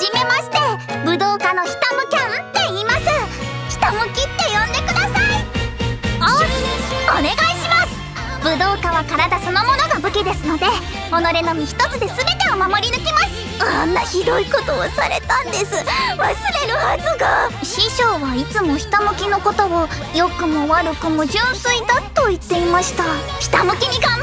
じめまして武道家のひたむきゃんって言います。ひたむきって呼んでください。おお願いします。武道家は体そのものが武器ですので己の身一つで全てを守り抜きます。あんなひどいことをされたんです。忘れるはずが。師匠はいつもひたむきのことを良くも悪くも純粋だと言っていました。ひたむきに頑